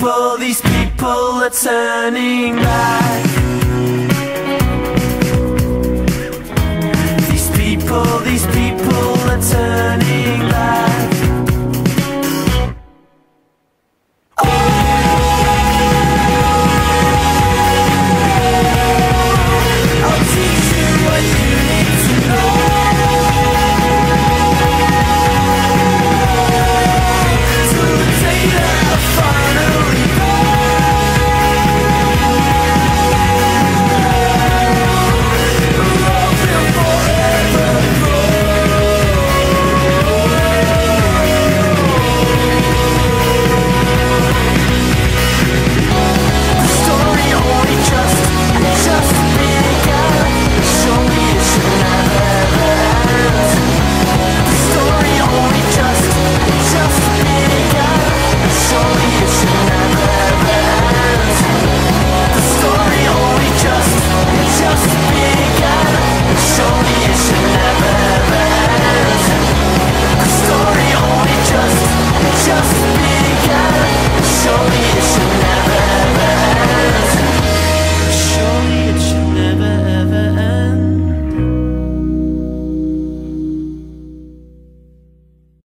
people, these people are turning back. These people, these people are turning